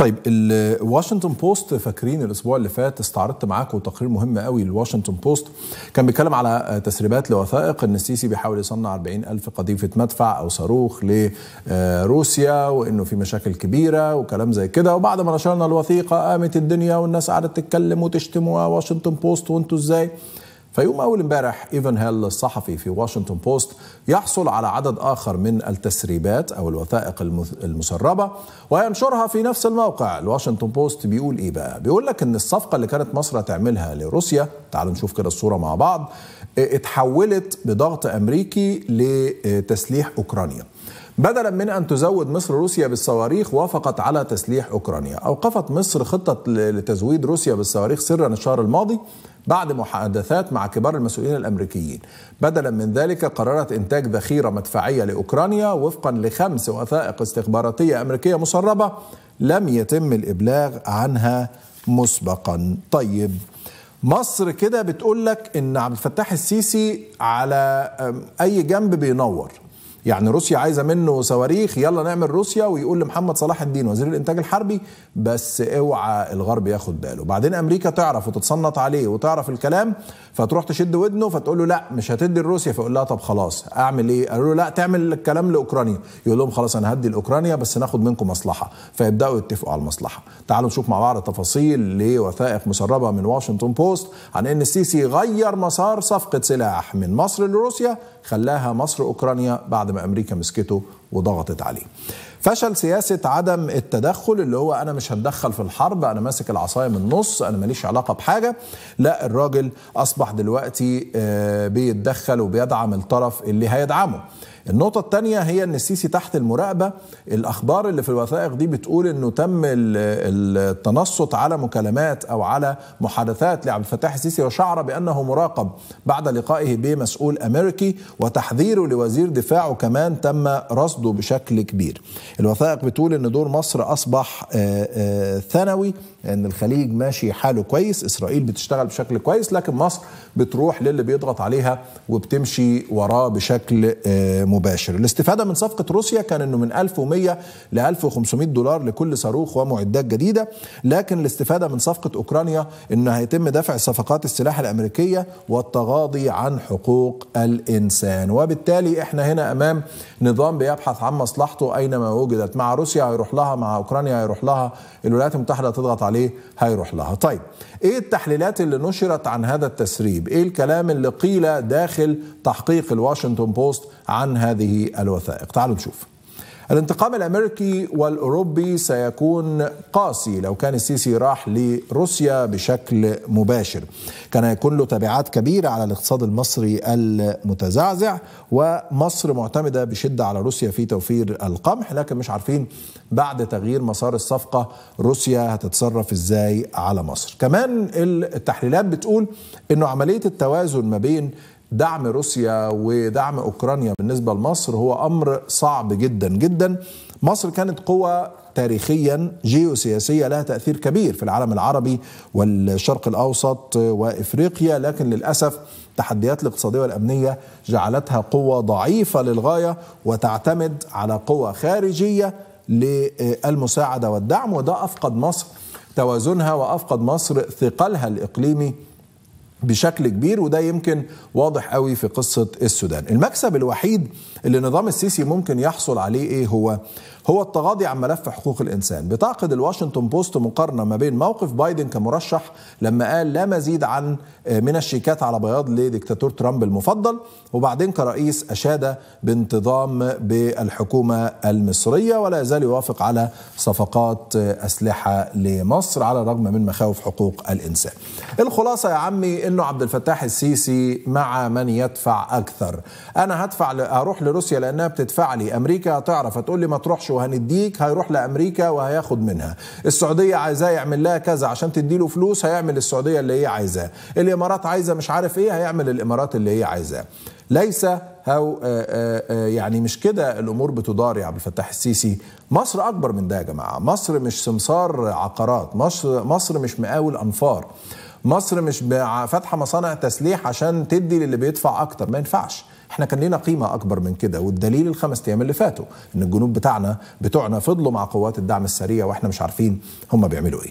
طيب الواشنطن بوست فاكرين الأسبوع اللي فات استعرضت معاكم تقرير مهم قوي الواشنطن بوست. كان بيتكلم على تسريبات لوثائق إن السيسي بيحاول يصنع 40 ألف قذيفه مدفع أو صاروخ لروسيا وإنه في مشاكل كبيرة وكلام زي كده. وبعد ما نشرنا الوثيقة قامت الدنيا والناس قعدت تتكلم وتشتم واشنطن بوست وأنتوا إزاي؟ فيوم أول امبارح إيفن هيل الصحفي في واشنطن بوست يحصل على عدد آخر من التسريبات أو الوثائق المسربة وينشرها في نفس الموقع. الواشنطن بوست بيقول إيه بقى؟ بيقول لك إن الصفقة اللي كانت مصر هتعملها لروسيا تعالوا نشوف كده الصورة مع بعض اتحولت بضغط أمريكي لتسليح أوكرانيا. بدلا من أن تزود مصر روسيا بالصواريخ وافقت على تسليح أوكرانيا. أوقفت مصر خطة لتزويد روسيا بالصواريخ سرا الشهر الماضي بعد محادثات مع كبار المسؤولين الأمريكيين. بدلا من ذلك قررت إنتاج ذخيرة مدفعية لأوكرانيا وفقا لخمس وثائق استخباراتية أمريكية مسربة لم يتم الإبلاغ عنها مسبقا. طيب مصر كده بتقول لك إن عبد الفتاح السيسي على أي جنب بينور. يعني روسيا عايزة منه صواريخ يلا نعمل روسيا ويقول لمحمد صلاح الدين وزير الإنتاج الحربي بس اوعى الغرب ياخد باله. بعدين أمريكا تعرف وتتصنط عليه وتعرف الكلام فتروح تشد ودنه فتقول له لا مش هتدي لروسيا. فيقول لها طب خلاص أعمل إيه؟ قالوا له لا تعمل الكلام لأوكرانيا. يقول لهم خلاص أنا هدي لأوكرانيا بس ناخد منكم مصلحة. فيبدأوا يتفقوا على المصلحة. تعالوا نشوف مع بعض التفاصيل لوثائق مسربة من واشنطن بوست عن إن السيسي غير مسار صفقة سلاح من مصر لروسيا. خلاها مصر أوكرانيا بعد ما أمريكا مسكته وضغطت عليه. فشل سياسة عدم التدخل اللي هو أنا مش هتدخل في الحرب أنا ماسك العصاية من النص أنا ماليش علاقة بحاجة. لا الراجل أصبح دلوقتي بيتدخل وبيدعم الطرف اللي هيدعمه. النقطة الثانية هي أن السيسي تحت المراقبة. الأخبار اللي في الوثائق دي بتقول أنه تم التنصت على مكالمات أو على محادثات لعبد الفتاح السيسي وشعر بأنه مراقب بعد لقائه بمسؤول أمريكي وتحذيره لوزير دفاعه كمان تم رصده. بشكل كبير. الوثائق بتقول أن دور مصر أصبح ثانوي إن الخليج ماشي حاله كويس إسرائيل بتشتغل بشكل كويس لكن مصر بتروح للي بيضغط عليها وبتمشي وراه بشكل مباشر. الاستفادة من صفقة روسيا كان إنه من 1100 ل 1500 دولار لكل صاروخ ومعدات جديدة لكن الاستفادة من صفقة أوكرانيا إنه هيتم دفع صفقات السلاح الأمريكية والتغاضي عن حقوق الإنسان. وبالتالي إحنا هنا أمام نظام بيبحث عن مصلحته أينما وجدت. مع روسيا هيروح لها مع أوكرانيا هيروح لها. الولايات المتحدة تضغط عليه هيروح لها. طيب إيه التحليلات اللي نشرت عن هذا التسريب؟ إيه الكلام اللي قيل داخل تحقيق الواشنطن بوست عن هذه الوثائق؟ تعالوا نشوف. الانتقام الأمريكي والأوروبي سيكون قاسي لو كان السيسي راح لروسيا بشكل مباشر. كان هيكون له تبعات كبيرة على الاقتصاد المصري المتزعزع ومصر معتمدة بشدة على روسيا في توفير القمح لكن مش عارفين بعد تغيير مسار الصفقة روسيا هتتصرف إزاي على مصر. كمان التحليلات بتقول إنه عملية التوازن ما بين دعم روسيا ودعم أوكرانيا بالنسبة لمصر هو أمر صعب جدا جدا. مصر كانت قوة تاريخيا جيوسياسية لها تأثير كبير في العالم العربي والشرق الأوسط وإفريقيا لكن للأسف التحديات الاقتصادية والأمنية جعلتها قوة ضعيفة للغاية وتعتمد على قوة خارجية للمساعدة والدعم وده أفقد مصر توازنها وأفقد مصر ثقلها الإقليمي بشكل كبير وده يمكن واضح قوي في قصة السودان. المكسب الوحيد اللي نظام السيسي ممكن يحصل عليه إيه هو؟ هو التغاضي عن ملف حقوق الإنسان. بتعقد الواشنطن بوست مقارنة ما بين موقف بايدن كمرشح لما قال لا مزيد عن من الشيكات على بياض لديكتاتور ترامب المفضل وبعدين كرئيس أشاد بانتظام بالحكومة المصرية ولا يزال يوافق على صفقات أسلحة لمصر على الرغم من مخاوف حقوق الإنسان. الخلاصة يا عمي انه عبد الفتاح السيسي مع من يدفع أكثر. أنا هدفع أروح لروسيا لأنها بتدفع لي، أمريكا هتعرف هتقول لي ما تروحش وهنديك هيروح لأمريكا وهياخد منها. السعودية عايزاه يعمل لها كذا عشان تديله فلوس هيعمل السعودية اللي هي عايزاه. الإمارات عايزة مش عارف إيه هيعمل الإمارات اللي هي عايزاه. ليس هو يعني مش كده الأمور بتدار يا عبد الفتاح السيسي. مصر أكبر من ده يا جماعة. مصر مش سمسار عقارات. مصر مصر مش مقاول أنفار. مصر مش فاتحه مصانع تسليح عشان تدي للي بيدفع أكتر. ما ينفعش. إحنا كان لنا قيمة أكبر من كده والدليل الخمس أيام اللي فاتوا إن الجنود بتاعنا بتوعنا فضلوا مع قوات الدعم السريع وإحنا مش عارفين هم بيعملوا إيه.